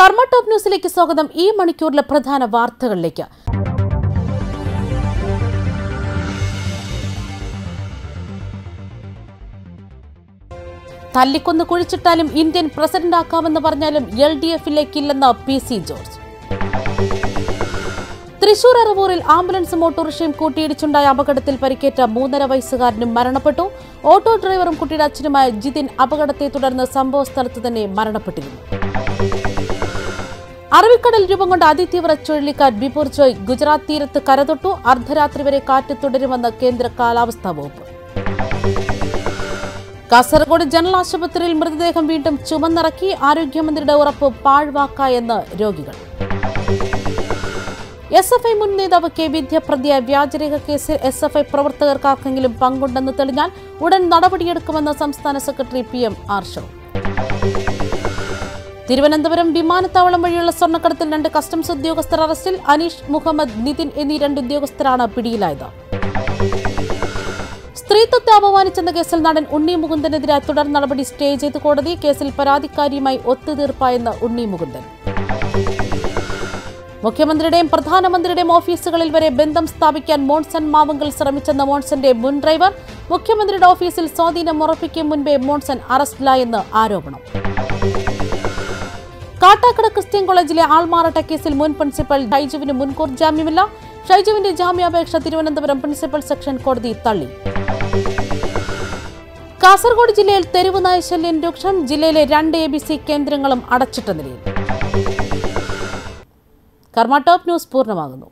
കർമ്മ ടോപ്പ് ന്യൂസിലേക്ക് സ്വാഗതം. ഈ മണിക്കൂറിലെ പ്രധാന വാർത്തകളിലേക്ക്. തല്ലിക്കൊന്ന് കുഴിച്ചിട്ടാലും ഇന്ത്യൻ പ്രസിഡന്റ് ആക്കാമെന്ന് പറഞ്ഞാലും എൽ ഡി എഫിലേക്കില്ലെന്ന് പി സി ജോർജ്. തൃശൂർ അറവൂരിൽ ആംബുലൻസും ഓട്ടോറിക്ഷയും കൂട്ടിയിടിച്ചുണ്ടായ അപകടത്തിൽ പരിക്കേറ്റ മൂന്നര വയസ്സുകാരനും മരണപ്പെട്ടു. ഓട്ടോ ഡ്രൈവറും കുട്ടിയുടെ അച്ഛനുമായ ജിതിൻ അപകടത്തെ തുടർന്ന് സംഭവ സ്ഥലത്ത് തന്നെ മരണപ്പെട്ടിരുന്നു. അറബിക്കടൽ രൂപം കൊണ്ട് അതിതീവ്ര ചുഴലിക്കാറ്റ് ബിപുർജോയ് ഗുജറാത്ത് തീരത്ത് കരതൊട്ടു. അർദ്ധരാത്രി വരെ കാറ്റ് തുടരുമെന്ന് കേന്ദ്ര കാലാവസ്ഥാ വകുപ്പ്. കാസർഗോഡ് ജനറൽ ആശുപത്രിയിൽ മൃതദേഹം വീണ്ടും ചുമന്നിറക്കി. ആരോഗ്യമന്ത്രിയുടെ ഉറപ്പ് പാഴ്വാക്കായെന്ന് രോഗികൾ. എസ് എഫ് ഐ മുൻ നേതാവ് കെ വിദ്യപ്രതിയ വ്യാജരേഖ കേസിൽ എസ് എഫ് ഐ പ്രവർത്തകർക്കാർക്കെങ്കിലും പങ്കുണ്ടെന്ന് തെളിഞ്ഞാൽ ഉടൻ നടപടിയെടുക്കുമെന്ന് സംസ്ഥാന secretary P M Arsho Thiruvananthapuram വിമാനത്താവളം വഴിയുള്ള സ്വർണക്കടത്തിൽ രണ്ട് കസ്റ്റംസ് ഉദ്യോഗസ്ഥർ അറസ്റ്റിൽ. അനീഷ് മുഹമ്മദ് നിതിൻ എന്നീ രണ്ട് ഉദ്യോഗസ്ഥരാണ് പിടിയിലായത്. സ്ത്രീത്വത്തെ അപമാനിച്ചെന്ന കേസിൽ നടൻ ഉണ്ണി മുകുന്ദനെതിരെ തുടർ നടപടി സ്റ്റേ ചെയ്ത് കോടതി കേസിൽ പരാതിക്കാരിയുമായി ഒത്തുതീർപ്പായെന്ന് ഉണ്ണി മുകുന്ദൻ. മുഖ്യമന്ത്രിയുടെയും പ്രധാനമന്ത്രിയുടെയും ഓഫീസുകളിൽ വരെ ബന്ധം സ്ഥാപിക്കാൻ മോൺസൺ മാവങ്കൽ ശ്രമിച്ചെന്ന മോൺസന്റെ മുൻ ഡ്രൈവർ. മുഖ്യമന്ത്രിയുടെ ഓഫീസിൽ സ്വാധീനം ഉറപ്പിക്കും മുൻപേ മോൺസൺ അറസ്റ്റിലായെന്ന് ആരോപണം. കാട്ടാക്കട ക്രിസ്ത്യൻ കോളേജിലെ ആൾമാറാട്ട കേസിൽ മുൻ പ്രിൻസിപ്പൽ ഷൈജുവിന് മുൻകൂർ ജാമ്യമില്ല. ഷൈജുവിന്റെ ജാമ്യാപേക്ഷ തിരുവനന്തപുരം പ്രിൻസിപ്പൽ സെക്ഷൻ കോടതി തള്ളി. കാസർഗോഡ് ജില്ലയിൽ തെരുവ് നായശല്യം രൂക്ഷം ജില്ലയിലെ രണ്ട് എ ബി സി കേന്ദ്രങ്ങളും അടച്ചിട്ട നിലയിൽ. കർമ്മ ടോപ്പ് ന്യൂസ് പൂർണമാകുന്നു.